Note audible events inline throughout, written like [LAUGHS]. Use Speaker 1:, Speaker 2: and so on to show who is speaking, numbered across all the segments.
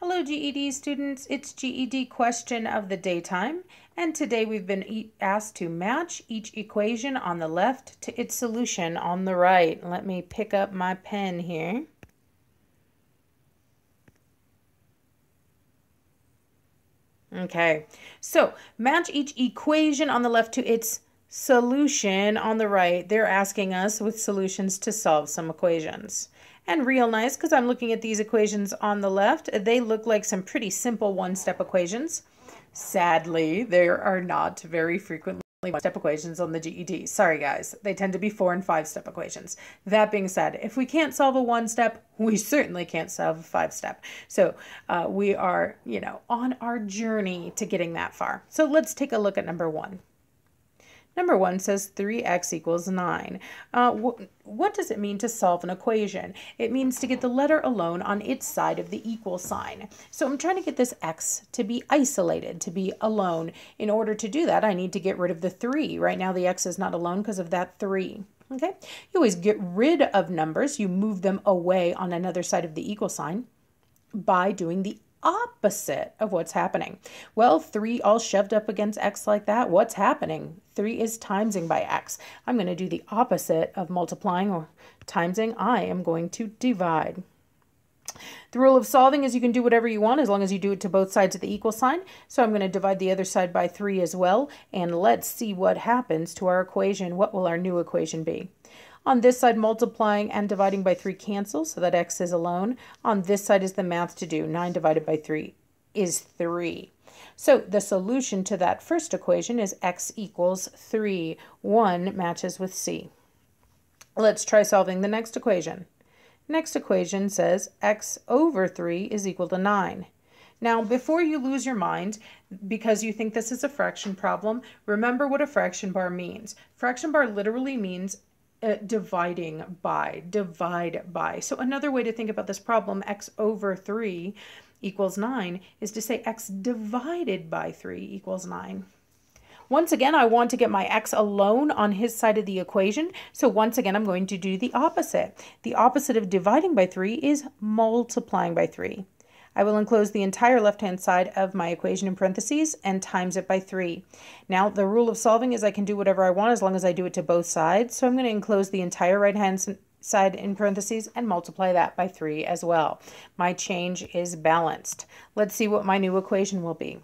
Speaker 1: Hello GED students, it's GED question of the daytime and today we've been asked to match each equation on the left to its solution on the right. Let me pick up my pen here. Okay, so match each equation on the left to its solution on the right. They're asking us with solutions to solve some equations and real nice because I'm looking at these equations on the left. They look like some pretty simple one-step equations. Sadly, there are not very frequently one-step equations on the GED. Sorry guys, they tend to be four and five-step equations. That being said, if we can't solve a one-step, [LAUGHS] we certainly can't solve a five-step. So uh, we are, you know, on our journey to getting that far. So let's take a look at number one. Number one says 3x equals 9. Uh, wh what does it mean to solve an equation? It means to get the letter alone on its side of the equal sign. So I'm trying to get this x to be isolated, to be alone. In order to do that, I need to get rid of the 3. Right now the x is not alone because of that 3. Okay, you always get rid of numbers. You move them away on another side of the equal sign by doing the opposite of what's happening. Well, 3 all shoved up against x like that, what's happening? 3 is timesing by x. I'm going to do the opposite of multiplying or timesing. I am going to divide. The rule of solving is you can do whatever you want as long as you do it to both sides of the equal sign. So I'm going to divide the other side by 3 as well. And let's see what happens to our equation. What will our new equation be? On this side, multiplying and dividing by 3 cancel, so that x is alone. On this side is the math to do. 9 divided by 3 is 3. So the solution to that first equation is x equals 3. 1 matches with C. Let's try solving the next equation. Next equation says x over 3 is equal to 9. Now, before you lose your mind, because you think this is a fraction problem, remember what a fraction bar means. Fraction bar literally means uh, dividing by, divide by. So another way to think about this problem, x over 3 equals 9, is to say x divided by 3 equals 9. Once again, I want to get my x alone on his side of the equation. So once again, I'm going to do the opposite. The opposite of dividing by 3 is multiplying by 3. I will enclose the entire left-hand side of my equation in parentheses and times it by 3. Now, the rule of solving is I can do whatever I want as long as I do it to both sides. So I'm going to enclose the entire right-hand side in parentheses and multiply that by 3 as well. My change is balanced. Let's see what my new equation will be.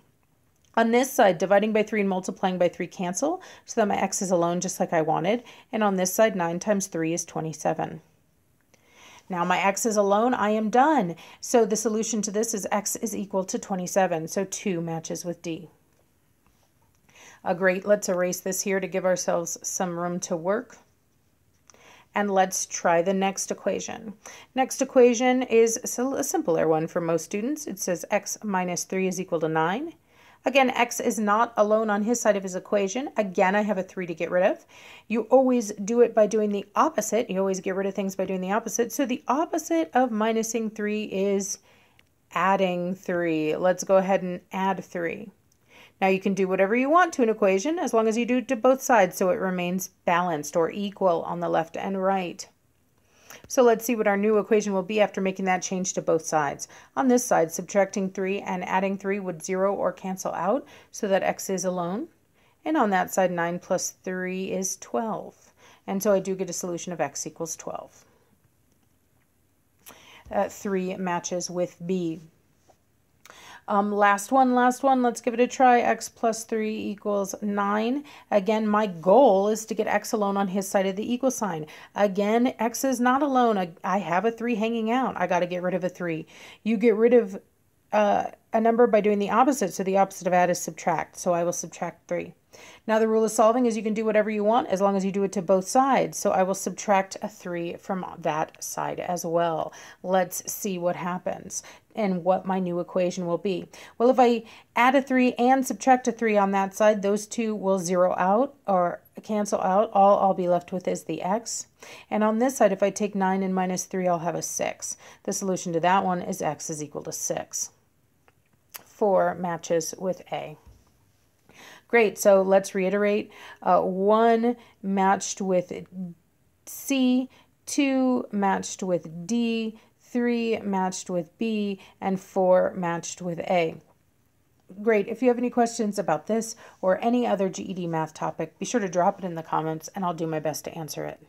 Speaker 1: On this side, dividing by 3 and multiplying by 3 cancel, so that my x is alone just like I wanted. And on this side, 9 times 3 is 27. Now my x is alone, I am done. So the solution to this is x is equal to 27. So 2 matches with D. Uh, great, let's erase this here to give ourselves some room to work. And let's try the next equation. Next equation is a simpler one for most students. It says x minus 3 is equal to 9. Again, x is not alone on his side of his equation. Again, I have a 3 to get rid of. You always do it by doing the opposite. You always get rid of things by doing the opposite. So the opposite of minusing 3 is adding 3. Let's go ahead and add 3. Now you can do whatever you want to an equation as long as you do it to both sides so it remains balanced or equal on the left and right. So let's see what our new equation will be after making that change to both sides. On this side, subtracting 3 and adding 3 would 0 or cancel out so that x is alone. And on that side, 9 plus 3 is 12. And so I do get a solution of x equals 12. Uh, 3 matches with B. Um, last one, last one. Let's give it a try. x plus 3 equals 9. Again, my goal is to get x alone on his side of the equal sign. Again, x is not alone. I have a 3 hanging out. I got to get rid of a 3. You get rid of uh, a number by doing the opposite. So the opposite of add is subtract. So I will subtract 3. Now the rule of solving is you can do whatever you want as long as you do it to both sides. So I will subtract a 3 from that side as well. Let's see what happens and what my new equation will be. Well, if I add a 3 and subtract a 3 on that side, those two will zero out or cancel out. All I'll be left with is the x. And on this side, if I take 9 and minus 3, I'll have a 6. The solution to that one is x is equal to 6. 4 matches with A. Great, so let's reiterate. Uh, 1 matched with C, 2 matched with D, 3 matched with B, and 4 matched with A. Great. If you have any questions about this or any other GED math topic, be sure to drop it in the comments and I'll do my best to answer it.